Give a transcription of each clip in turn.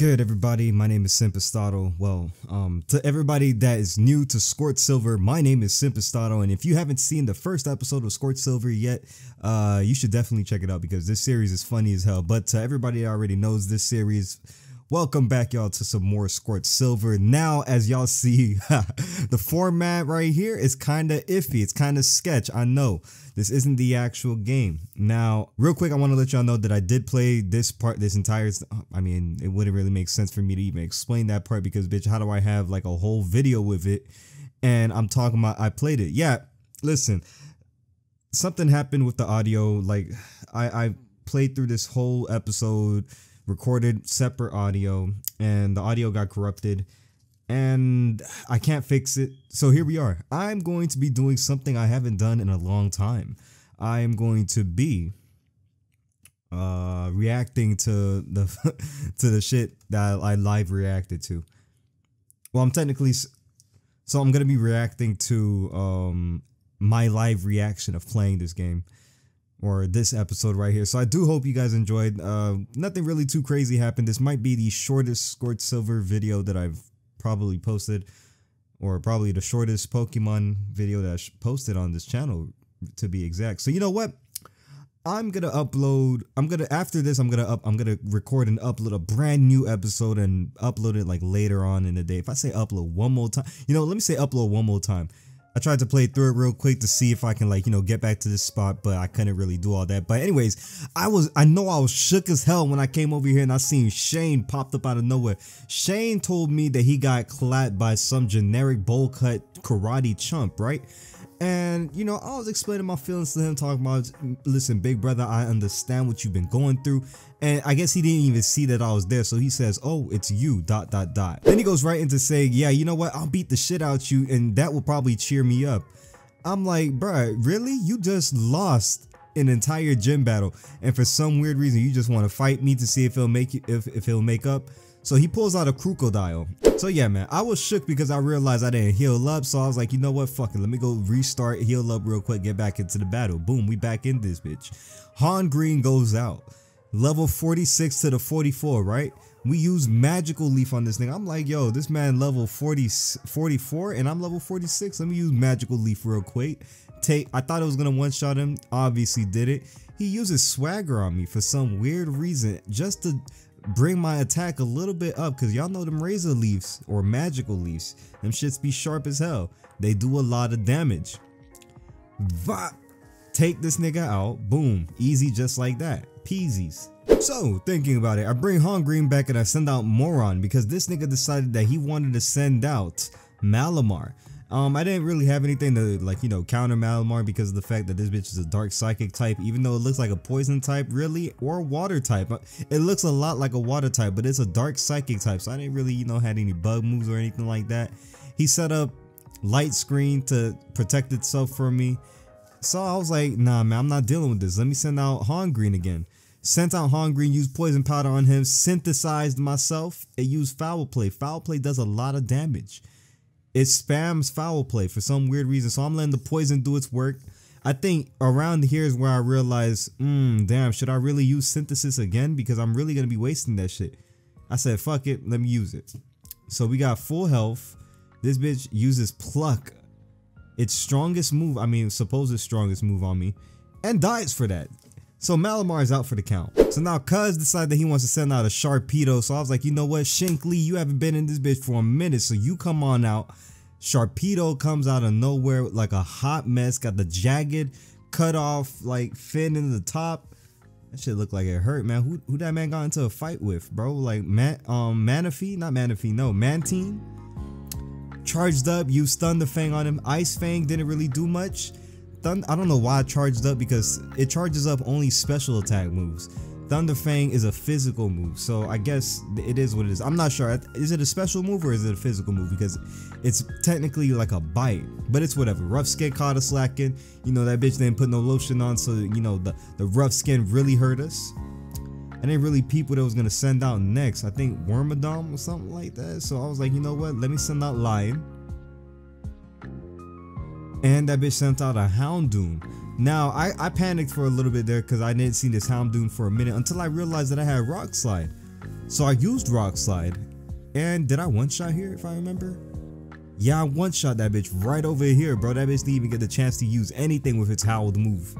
good, everybody? My name is Simpistotle. Well, um, to everybody that is new to Scorch Silver, my name is Simpistotle, and if you haven't seen the first episode of Scorch Silver yet, uh, you should definitely check it out because this series is funny as hell. But to everybody that already knows this series, welcome back, y'all, to some more Scorch Silver. Now, as y'all see, the format right here is kind of iffy. It's kind of sketch. I know. This isn't the actual game. Now, real quick, I want to let y'all know that I did play this part, this entire, I mean, it wouldn't really make sense for me to even explain that part because, bitch, how do I have like a whole video with it? And I'm talking about, I played it. Yeah, listen, something happened with the audio. Like, I, I played through this whole episode, recorded separate audio, and the audio got corrupted and I can't fix it. So here we are. I'm going to be doing something I haven't done in a long time. I am going to be uh reacting to the to the shit that I live reacted to. Well, I'm technically so I'm going to be reacting to um my live reaction of playing this game or this episode right here. So I do hope you guys enjoyed. Uh nothing really too crazy happened. This might be the shortest Scorch Silver video that I've probably posted or probably the shortest Pokemon video that I posted on this channel to be exact. So you know what? I'm gonna upload. I'm gonna after this. I'm gonna up. I'm gonna record and upload a brand new episode and upload it like later on in the day. If I say upload one more time, you know, let me say upload one more time. I tried to play through it real quick to see if I can like, you know, get back to this spot, but I couldn't really do all that. But anyways, I was, I know I was shook as hell when I came over here and I seen Shane popped up out of nowhere. Shane told me that he got clapped by some generic bowl cut karate chump, right? And, you know, I was explaining my feelings to him, talking about, listen, big brother, I understand what you've been going through. And I guess he didn't even see that I was there. So he says, oh, it's you, dot, dot, dot. Then he goes right into saying, yeah, you know what? I'll beat the shit out you and that will probably cheer me up. I'm like, bruh, really? You just lost an entire gym battle. And for some weird reason, you just want to fight me to see if it'll make you, if, if it'll make up. So he pulls out a crocodile. So yeah, man, I was shook because I realized I didn't heal up. So I was like, you know what? Fuck it. Let me go restart, heal up real quick, get back into the battle. Boom, we back in this bitch. Han Green goes out. Level 46 to the 44, right? We use magical leaf on this thing. I'm like, yo, this man level 40, 44 and I'm level 46. Let me use magical leaf real quick. Take, I thought it was gonna one shot him. Obviously did it. He uses swagger on me for some weird reason just to bring my attack a little bit up because y'all know them razor leaves or magical leaves. Them shits be sharp as hell. They do a lot of damage. Va take this nigga out. Boom. Easy just like that. Peasies. So thinking about it i bring Han Green back and i send out moron because this nigga decided that he wanted to send out malamar um, I didn't really have anything to like, you know, counter Malamar because of the fact that this bitch is a dark psychic type, even though it looks like a poison type, really, or water type. It looks a lot like a water type, but it's a dark psychic type, so I didn't really, you know, had any bug moves or anything like that. He set up light screen to protect itself from me. So I was like, nah, man, I'm not dealing with this. Let me send out Han Green again. Sent out Han Green, used poison powder on him, synthesized myself, and used foul play. Foul play does a lot of damage it spams foul play for some weird reason. So I'm letting the poison do its work. I think around here is where I realize, mm, damn, should I really use synthesis again? Because I'm really gonna be wasting that shit. I said, fuck it, let me use it. So we got full health. This bitch uses pluck. Its strongest move, I mean, supposed strongest move on me, and dies for that. So Malamar is out for the count. So now Cuz decided that he wants to send out a Sharpedo. So I was like, you know what, Shankly, you haven't been in this bitch for a minute. So you come on out. Sharpedo comes out of nowhere like a hot mess. Got the jagged, cut off, like fin in the top. That shit look like it hurt, man. Who who that man got into a fight with, bro? Like man, um, Manaphy, not Manaphy, no, Mantine. Charged up, used Thunder Fang on him. Ice Fang didn't really do much. Thund I don't know why it charged up because it charges up only special attack moves. Thunder Fang is a physical move, so I guess it is what it is. I'm not sure. Is it a special move or is it a physical move? Because it's technically like a bite, but it's whatever. Rough skin caught us slacking. You know, that bitch didn't put no lotion on, so, you know, the, the rough skin really hurt us. I didn't really peep what was going to send out next. I think Wormadam or something like that. So I was like, you know what? Let me send out Lion. And that bitch sent out a Houndoom. Now, I, I panicked for a little bit there because I didn't see this Houndoom for a minute until I realized that I had Rock Slide. So I used Rock Slide. And did I one shot here if I remember? Yeah, I one shot that bitch right over here, bro. That bitch didn't even get the chance to use anything with its howled move.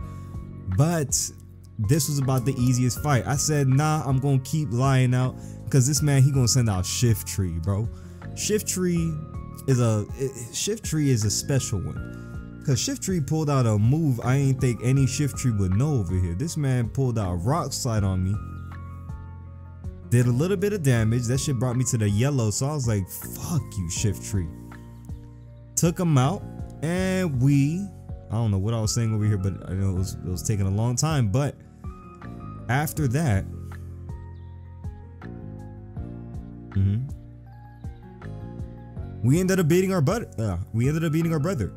But this was about the easiest fight. I said, nah, I'm gonna keep lying out because this man he gonna send out Shiftry, bro. Shiftry is a Shiftry is a special one. Cause Shiftry pulled out a move I ain't think any Shiftry would know over here. This man pulled out a rock slide on me. Did a little bit of damage. That shit brought me to the yellow. So I was like, fuck you, Shiftry Took him out. And we I don't know what I was saying over here, but I know it was, it was taking a long time. But after that, mm-hmm, we ended up beating our butt. Uh, we ended up beating our brother.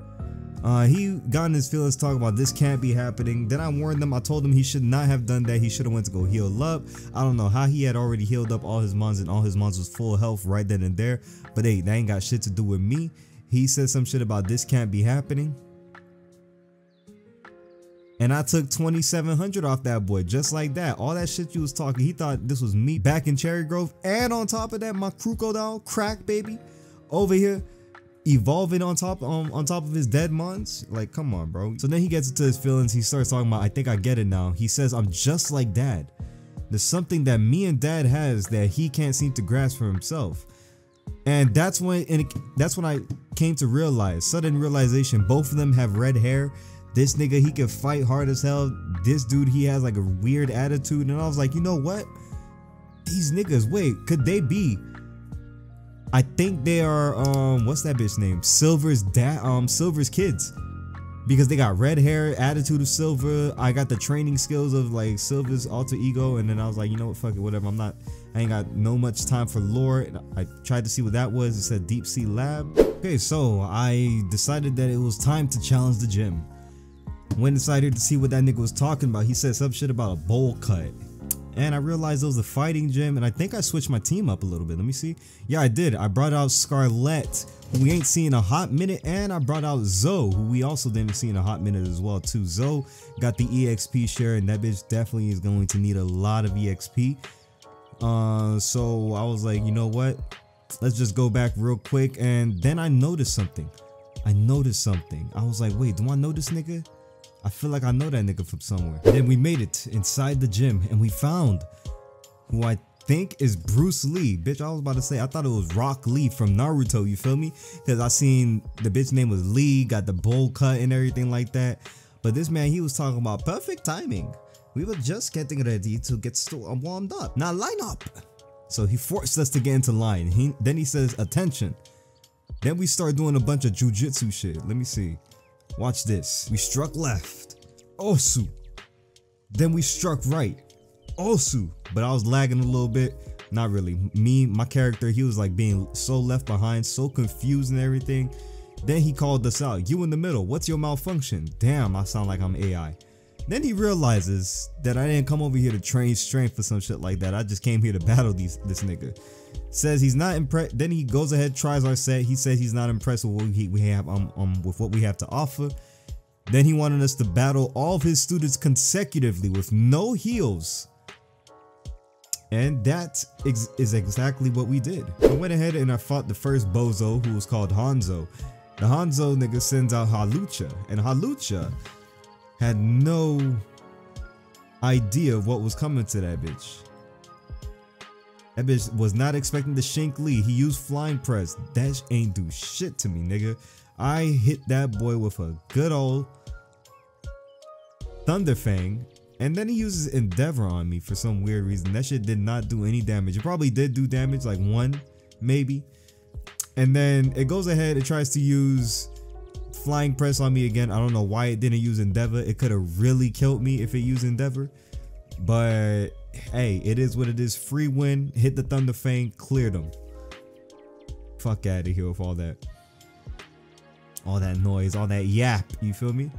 Uh, he got in his feelings talking about this can't be happening. Then I warned him. I told him he should not have done that. He should have went to go heal up. I don't know how he had already healed up all his mons and all his mons was full health right then and there. But hey, that ain't got shit to do with me. He said some shit about this can't be happening. And I took 2700 off that boy just like that. All that shit you was talking, he thought this was me back in Cherry Grove. And on top of that, my crocodile crack baby over here evolving on top um, on top of his dead mons. Like, come on, bro. So then he gets into his feelings. He starts talking about, I think I get it now. He says, I'm just like dad. There's something that me and dad has that he can't seem to grasp for himself. And that's when and it, that's when I came to realize, sudden realization, both of them have red hair this nigga, he can fight hard as hell. This dude, he has like a weird attitude. And I was like, you know what? These niggas, wait, could they be? I think they are, um, what's that bitch name? Silver's dad, um, Silver's kids. Because they got red hair, attitude of Silver. I got the training skills of like Silver's alter ego. And then I was like, you know what, fuck it, whatever. I'm not, I ain't got no much time for lore. I tried to see what that was. It said Deep Sea Lab. Okay, so I decided that it was time to challenge the gym. Went inside here to see what that nigga was talking about. He said some shit about a bowl cut. And I realized it was a fighting gym, and I think I switched my team up a little bit. Let me see. Yeah, I did. I brought out Scarlet, who we ain't seen a hot minute, and I brought out Zoe, who we also didn't see in a hot minute as well, too. Zoe got the EXP share, and that bitch definitely is going to need a lot of EXP. Uh, so I was like, you know what? Let's just go back real quick, and then I noticed something. I noticed something. I was like, wait, do I know this nigga? I feel like I know that nigga from somewhere. Then we made it inside the gym and we found who I think is Bruce Lee. Bitch, I was about to say, I thought it was Rock Lee from Naruto, you feel me? Because I seen the bitch name was Lee, got the bowl cut and everything like that. But this man, he was talking about perfect timing. We were just getting ready to get uh, warmed up. Now line up. So he forced us to get into line. He, then he says, attention. Then we start doing a bunch of jujitsu shit. Let me see. Watch this. We struck left. Osu. Then we struck right. Osu. But I was lagging a little bit. Not really. Me, my character, he was like being so left behind, so confused and everything. Then he called us out. You in the middle. What's your malfunction? Damn, I sound like I'm AI. Then he realizes that I didn't come over here to train strength for some shit like that. I just came here to battle these this nigga. Says he's not impressed. Then he goes ahead, tries our set. He says he's not impressed with what we, have um, um with what we have to offer. Then he wanted us to battle all of his students consecutively with no heals. And that is exactly what we did. I went ahead and I fought the first bozo who was called Hanzo. The Hanzo nigga sends out Hawlucha, and Hawlucha had no idea of what was coming to that bitch. That bitch was not expecting the Shank Lee. He used flying press. That ain't do shit to me, nigga. I hit that boy with a good old Thunderfang. And then he uses Endeavor on me for some weird reason. That shit did not do any damage. It probably did do damage, like one, maybe. And then it goes ahead, it tries to use flying press on me again. I don't know why it didn't use Endeavor. It could have really killed me if it used Endeavor. But hey, it is what it is. Free win, hit the Thunder Fang, cleared them. Fuck out of here with all that. All that noise, all that yap, you feel me?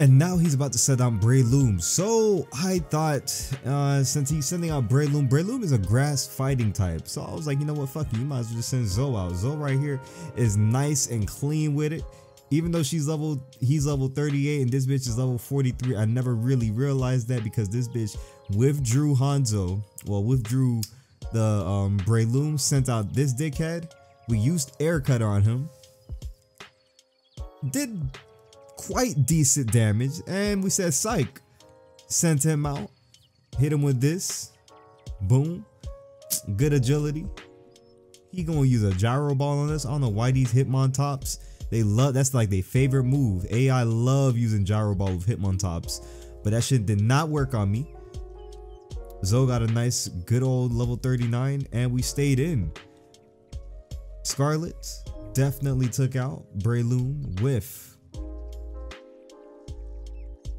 And now he's about to set down Breloom. So I thought, uh, since he's sending out Breloom, Breloom is a grass fighting type. So I was like, you know what, fuck you, you might as well just send Zoe out. Zoe right here is nice and clean with it. even though she's level, he's level 38 and this bitch is level 43. I never really realized that because this bitch withdrew Hanzo, well, withdrew the um, Breloom, sent out this dickhead. We used Air Cutter on him. Did quite decent damage, and we said Psych. Sent him out, hit him with this. Boom. Good agility. He gonna use a gyro ball on us. I don't know why these Hitmontops. They love that's like their favorite move. AI love using gyro ball with Hitmontops, but that shit did not work on me. Zoe got a nice, good old level 39, and we stayed in. Scarlet definitely took out Breloom with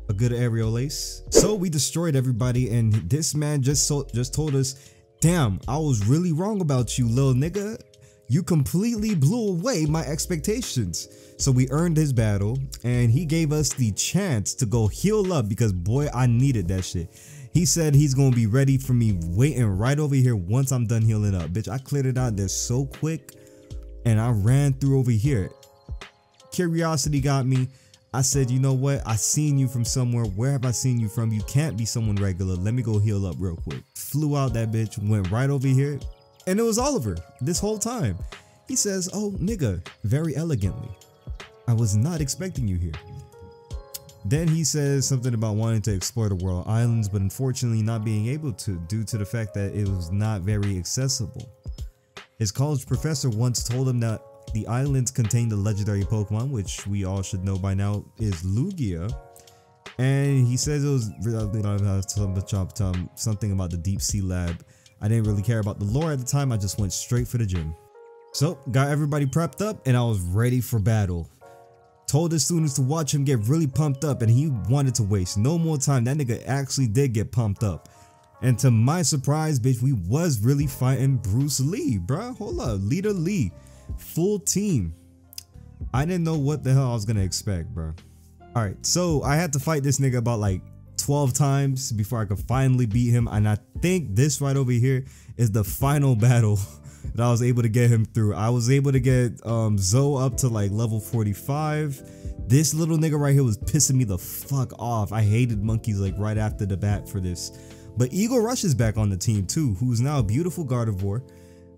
a good aerial ace. So we destroyed everybody, and this man just so, just told us, "Damn, I was really wrong about you, little nigga. You completely blew away my expectations." So we earned his battle, and he gave us the chance to go heal up because boy, I needed that shit. He said he's gonna be ready for me waiting right over here once I'm done healing up. Bitch, I cleared it out there so quick and I ran through over here. Curiosity got me. I said, you know what? I seen you from somewhere. Where have I seen you from? You can't be someone regular. Let me go heal up real quick. Flew out that bitch, went right over here, and it was Oliver this whole time. He says, oh, nigga, very elegantly. I was not expecting you here. Then he says something about wanting to explore the world islands, but unfortunately not being able to due to the fact that it was not very accessible. His college professor once told him that the islands contain the legendary Pokemon, which we all should know by now is Lugia. And he says it was uh, uh, something about the deep sea lab. I didn't really care about the lore at the time, I just went straight for the gym. So, got everybody prepped up and I was ready for battle told his students to watch him get really pumped up and he wanted to waste no more time. That nigga actually did get pumped up. And to my surprise, bitch, we was really fighting Bruce Lee, bruh. Hold up, Leader Lee, full team. I didn't know what the hell I was gonna expect, bruh. All right, so I had to fight this nigga about like 12 times before I could finally beat him. And I think this right over here is the final battle that I was able to get him through. I was able to get um, Zoe up to like level 45. This little nigga right here was pissing me the fuck off. I hated monkeys like right after the bat for this. But Eagle Rush is back on the team too, who's now a beautiful Gardevoir.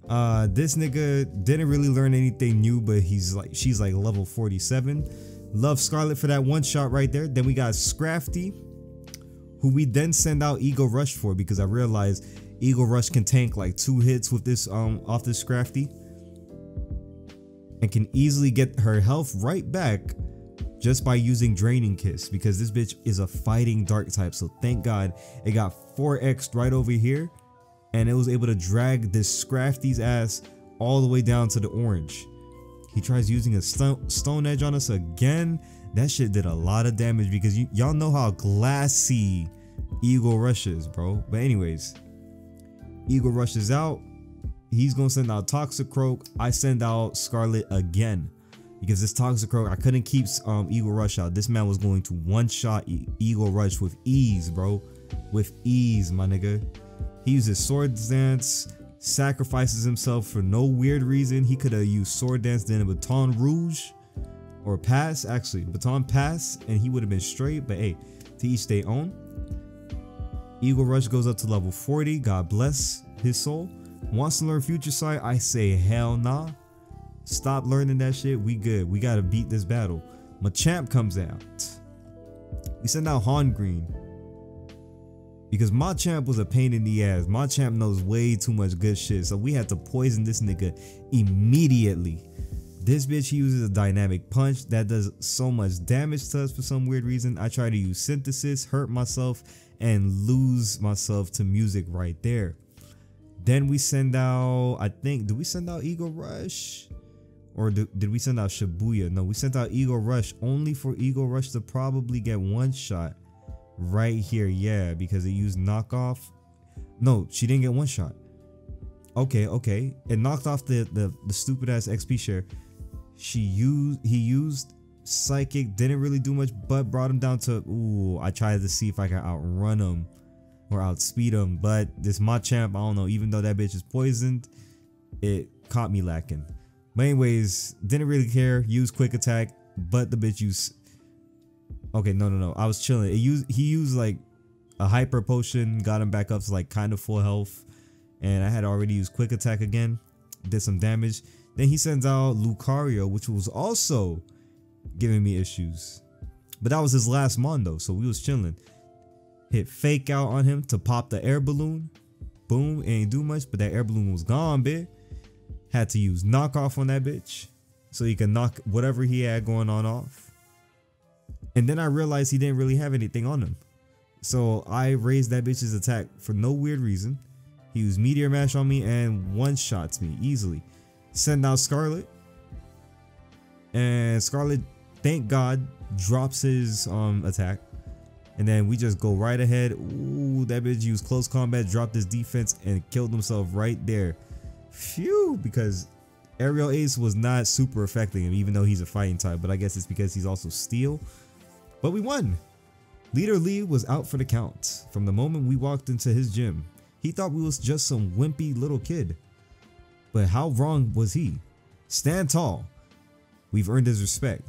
Uh, this nigga didn't really learn anything new, but he's like she's like level 47. Love Scarlet for that one shot right there. Then we got Scrafty, who we then send out Eagle Rush for because I realized Eagle Rush can tank like two hits with this um off this Scrafty and can easily get her health right back just by using Draining Kiss because this bitch is a fighting dark type. So thank God it got 4x right over here and it was able to drag this Scrafty's ass all the way down to the orange. He tries using a stone, stone edge on us again. That shit did a lot of damage because y'all know how glassy Eagle Rush is, bro. But anyways, Eagle rushes out. He's gonna send out Toxicroak. I send out Scarlet again because this Toxicroak I couldn't keep um, Eagle Rush out. This man was going to one shot Eagle Rush with ease, bro, with ease, my nigga. He uses Sword Dance, sacrifices himself for no weird reason. He could have used Sword Dance then a Baton Rouge or Pass, actually Baton Pass, and he would have been straight. But hey, to each their own. Eagle Rush goes up to level 40. God bless his soul. Wants to learn Future Sight? I say hell nah. Stop learning that shit. We good. We gotta beat this battle. Machamp comes out. We send out Han Green Because Machamp was a pain in the ass. Machamp knows way too much good shit. So we had to poison this nigga immediately. This bitch uses a dynamic punch that does so much damage to us for some weird reason. I try to use synthesis, hurt myself, and lose myself to music right there. Then we send out, I think, do we send out Eagle Rush? Or do, did we send out Shibuya? No, we sent out Eagle Rush only for Eagle Rush to probably get one shot right here. Yeah, because it used knockoff. No, she didn't get one shot. Okay, okay. It knocked off the, the, the stupid ass XP share. She used, he used Psychic didn't really do much, but brought him down to, ooh, I tried to see if I can outrun him or outspeed him. But this Machamp, I don't know, even though that bitch is poisoned, it caught me lacking. But anyways, didn't really care. Use quick attack. but the bitch used. Okay, no, no, no. I was chilling. It used he used like a hyper potion, got him back up to like kind of full health, and I had already used quick attack again, did some damage. Then he sends out Lucario, which was also giving me issues. But that was his last Mondo, so we was chilling. Hit fake out on him to pop the air balloon. Boom, ain't do much, but that air balloon was gone, bitch. Had to use knockoff on that bitch so he can knock whatever he had going on off. And then I realized he didn't really have anything on him. So I raised that bitch's attack for no weird reason. He used Meteor Mash on me and one shots me easily. Send out Scarlet. And Scarlet, thank God, drops his um attack. And then we just go right ahead. Ooh, that bitch used close combat, dropped his defense, and killed himself right there. Phew, because Aerial Ace was not super affecting him, even though he's a fighting type. But I guess it's because he's also steel. But we won. Leader Lee was out for the count. From the moment we walked into his gym, he thought we was just some wimpy little kid. But how wrong was he? Stand tall. We've earned his respect.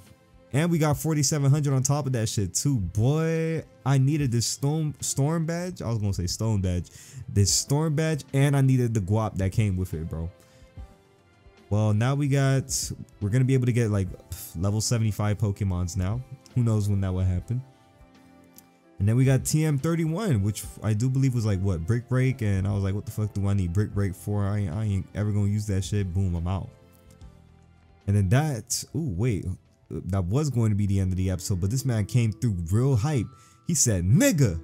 And we got 4700 on top of that shit too. Boy, I needed this storm storm badge. I was gonna say stone badge. This storm badge and I needed the guap that came with it, bro. Well, now we got we're gonna be able to get like level 75 Pokemons now. Who knows when that will happen. And then we got TM31, which I do believe was like what Brick Break, and I was like, what the fuck do I need Brick Break for? I ain't, I ain't ever gonna use that shit. Boom, I'm out. And then that, oh wait, that was going to be the end of the episode, but this man came through real hype. He said, nigga.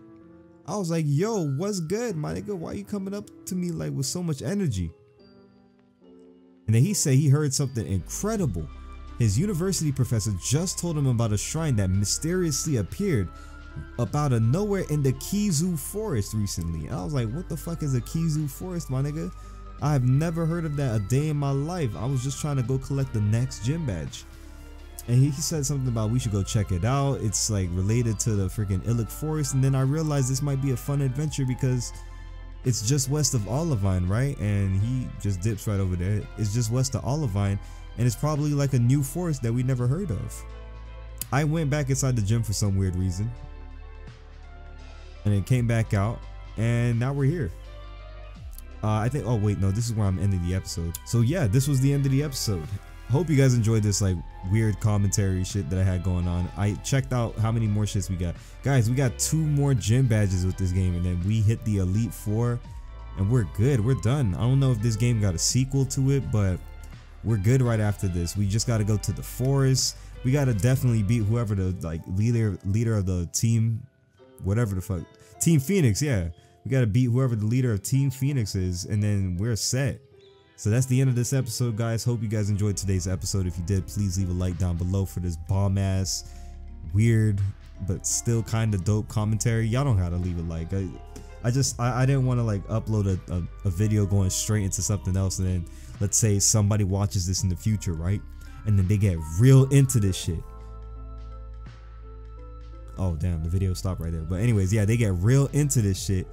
I was like, yo, what's good, my nigga? Why you coming up to me like with so much energy? And then he said he heard something incredible. His university professor just told him about a shrine that mysteriously appeared up out of nowhere in the Kizu forest recently. And I was like, what the fuck is a Kizu forest, my nigga? I've never heard of that a day in my life. I was just trying to go collect the next gym badge and he, he said something about we should go check it out. It's like related to the freaking Ilex Forest, and then I realized this might be a fun adventure because it's just west of Olivine, right? And he just dips right over there. It's just west of Olivine, and it's probably like a new forest that we never heard of. I went back inside the gym for some weird reason, and it came back out, and now we're here. Uh, I think. Oh wait, no. This is where I'm ending the episode. So yeah, this was the end of the episode hope you guys enjoyed this like weird commentary shit that I had going on. I checked out how many more shits we got. Guys, we got two more gym badges with this game and then we hit the Elite Four and we're good. We're done. I don't know if this game got a sequel to it, but we're good right after this. We just got to go to the forest. We got to definitely beat whoever the like leader leader of the team, whatever the fuck. Team Phoenix, yeah. We got to beat whoever the leader of Team Phoenix is and then we're set. So that's the end of this episode, guys. Hope you guys enjoyed today's episode. If you did, please leave a like down below for this bomb ass, weird, but still kind of dope commentary. Y'all don't gotta leave a like. I, I just I, I didn't want to like upload a, a, a video going straight into something else, and then let's say somebody watches this in the future, right? And then they get real into this shit. Oh damn, the video stopped right there. But anyways, yeah, they get real into this shit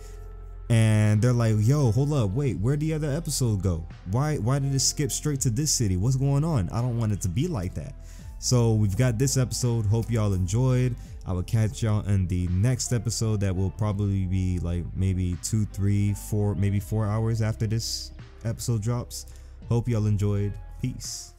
and they're like, "Yo, hold up, wait, where'd the other episode go? Why why did it skip straight to this city? What's going on? I don't want it to be like that." So we've got this episode. Hope y'all enjoyed. I will catch y'all in the next episode that will probably be like maybe two, three, four, maybe four hours after this episode drops. Hope y'all enjoyed. Peace.